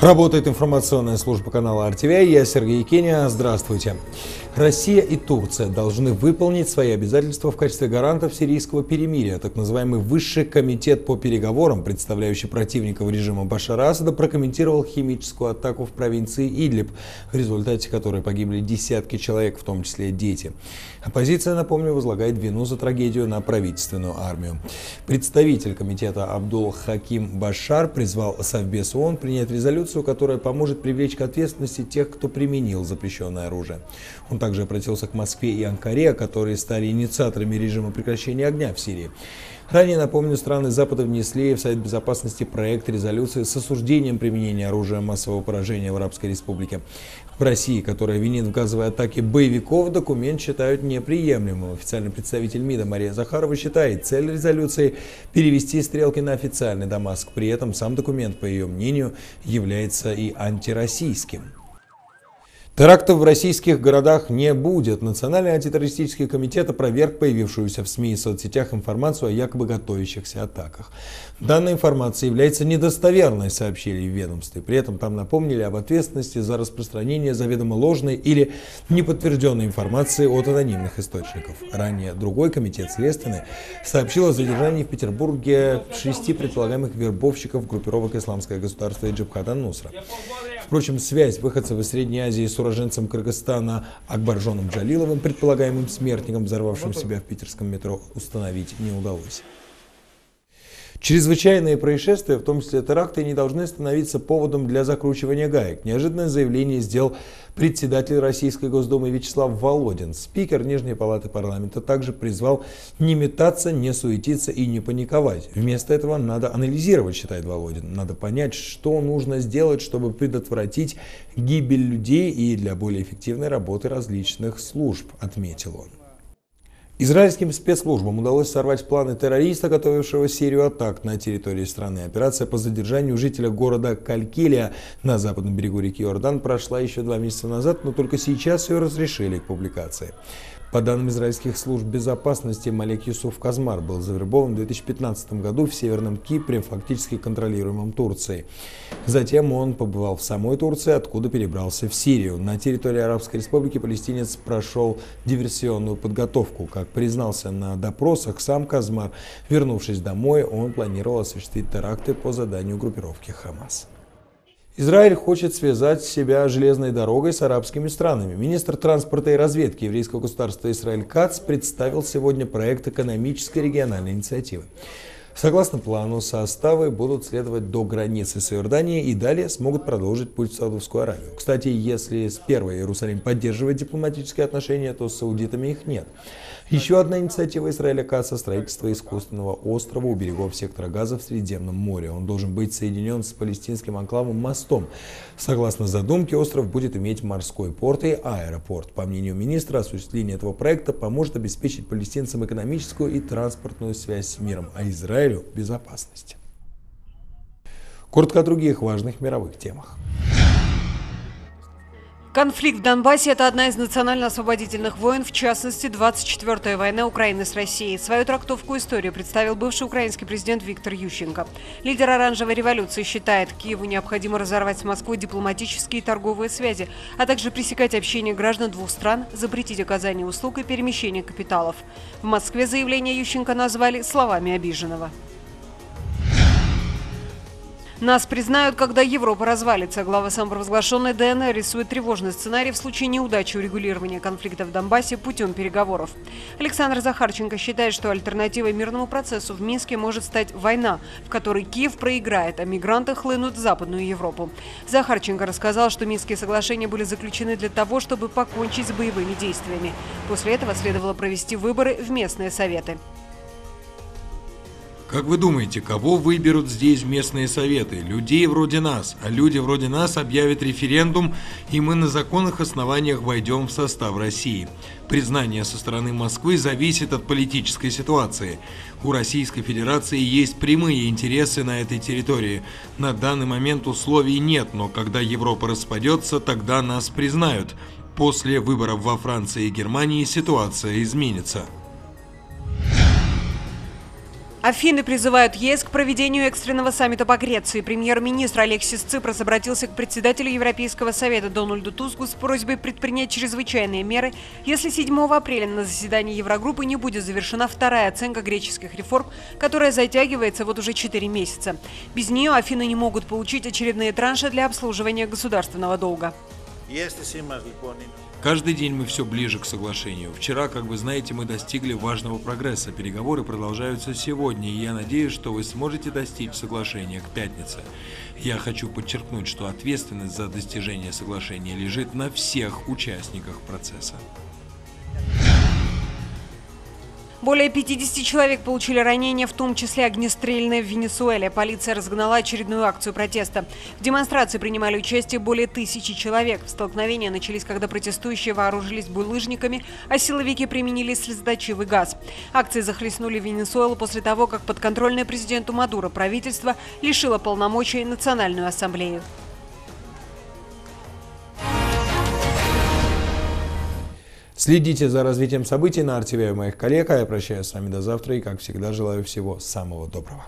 Работает информационная служба канала RTVI. Я Сергей Кения. Здравствуйте. Россия и Турция должны выполнить свои обязательства в качестве гарантов сирийского перемирия. Так называемый Высший комитет по переговорам, представляющий противников режима Башара Асада, прокомментировал химическую атаку в провинции Идлиб, в результате которой погибли десятки человек, в том числе дети. Оппозиция, напомню, возлагает вину за трагедию на правительственную армию. Представитель комитета Абдул Хаким Башар призвал Совбез ООН принять резолюцию, которая поможет привлечь к ответственности тех, кто применил запрещенное оружие. Он также обратился к Москве и Анкаре, которые стали инициаторами режима прекращения огня в Сирии. Ранее, напомню, страны Запада внесли в Совет Безопасности проект резолюции с осуждением применения оружия массового поражения в Арабской Республике. В России, которая винит в газовой атаке боевиков, документ считают неприемлемым. Официальный представитель МИДа Мария Захарова считает цель резолюции перевести стрелки на официальный Дамаск. При этом сам документ, по ее мнению, является и антироссийским. Терактов в российских городах не будет. Национальный антитеррористический комитет опроверг появившуюся в СМИ и соцсетях информацию о якобы готовящихся атаках. Данная информация является недостоверной, сообщили в ведомстве. При этом там напомнили об ответственности за распространение заведомо ложной или неподтвержденной информации от анонимных источников. Ранее другой комитет следственный сообщил о задержании в Петербурге шести предполагаемых вербовщиков группировок «Исламское государство» и «Джабхат Нусра». Впрочем, связь выходцев из Средней Азии с уроженцем Кыргызстана Акбаржоном Джалиловым, предполагаемым смертником, взорвавшим себя в питерском метро, установить не удалось. Чрезвычайные происшествия, в том числе теракты, не должны становиться поводом для закручивания гаек. Неожиданное заявление сделал председатель Российской Госдумы Вячеслав Володин. Спикер Нижней Палаты парламента также призвал не метаться, не суетиться и не паниковать. Вместо этого надо анализировать, считает Володин. Надо понять, что нужно сделать, чтобы предотвратить гибель людей и для более эффективной работы различных служб, отметил он. Израильским спецслужбам удалось сорвать планы террориста, готовившего серию атак на территории страны. Операция по задержанию жителя города Калькилия на западном берегу реки Иордан прошла еще два месяца назад, но только сейчас ее разрешили к публикации. По данным израильских служб безопасности, Малек Юсуф Казмар был завербован в 2015 году в Северном Кипре, фактически контролируемом Турцией. Затем он побывал в самой Турции, откуда перебрался в Сирию. На территории Арабской Республики палестинец прошел диверсионную подготовку. Как признался на допросах сам Казмар, вернувшись домой, он планировал осуществить теракты по заданию группировки «Хамас». Израиль хочет связать себя железной дорогой с арабскими странами. Министр транспорта и разведки еврейского государства Израиль Кац представил сегодня проект экономической региональной инициативы. Согласно плану, составы будут следовать до границы с Иорданией и далее смогут продолжить путь в Саудовскую Аравию. Кстати, если с первой Иерусалим поддерживает дипломатические отношения, то с саудитами их нет. Еще одна инициатива Израиля КАСа – строительство искусственного острова у берегов сектора Газа в Средиземном море. Он должен быть соединен с палестинским анклавом мостом. Согласно задумке, остров будет иметь морской порт и аэропорт. По мнению министра, осуществление этого проекта поможет обеспечить палестинцам экономическую и транспортную связь с миром, а Израилю – безопасность. Коротко о других важных мировых темах. Конфликт в Донбассе – это одна из национально-освободительных войн, в частности, 24-я война Украины с Россией. Свою трактовку истории представил бывший украинский президент Виктор Ющенко. Лидер оранжевой революции считает, Киеву необходимо разорвать с Москвой дипломатические и торговые связи, а также пресекать общение граждан двух стран, запретить оказание услуг и перемещение капиталов. В Москве заявление Ющенко назвали словами обиженного. Нас признают, когда Европа развалится. Глава самопровозглашенной ДНР рисует тревожный сценарий в случае неудачи урегулирования конфликта в Донбассе путем переговоров. Александр Захарченко считает, что альтернативой мирному процессу в Минске может стать война, в которой Киев проиграет, а мигранты хлынут в Западную Европу. Захарченко рассказал, что Минские соглашения были заключены для того, чтобы покончить с боевыми действиями. После этого следовало провести выборы в местные советы. Как вы думаете, кого выберут здесь местные советы? Людей вроде нас. А люди вроде нас объявят референдум, и мы на законных основаниях войдем в состав России. Признание со стороны Москвы зависит от политической ситуации. У Российской Федерации есть прямые интересы на этой территории. На данный момент условий нет, но когда Европа распадется, тогда нас признают. После выборов во Франции и Германии ситуация изменится. Афины призывают ЕС к проведению экстренного саммита по Греции. Премьер-министр Алексис Ципрас обратился к председателю Европейского совета Дональду Туску с просьбой предпринять чрезвычайные меры, если 7 апреля на заседании Еврогруппы не будет завершена вторая оценка греческих реформ, которая затягивается вот уже 4 месяца. Без нее Афины не могут получить очередные транши для обслуживания государственного долга. Каждый день мы все ближе к соглашению. Вчера, как вы знаете, мы достигли важного прогресса. Переговоры продолжаются сегодня, и я надеюсь, что вы сможете достичь соглашения к пятнице. Я хочу подчеркнуть, что ответственность за достижение соглашения лежит на всех участниках процесса. Более 50 человек получили ранения, в том числе огнестрельные в Венесуэле. Полиция разгнала очередную акцию протеста. В демонстрации принимали участие более тысячи человек. Столкновения начались, когда протестующие вооружились булыжниками, а силовики применили слезоточивый газ. Акции захлестнули Венесуэлу после того, как подконтрольное президенту Мадуро правительство лишило полномочий Национальную ассамблею. Следите за развитием событий на RTVI моих коллег, а я прощаюсь с вами до завтра и, как всегда, желаю всего самого доброго.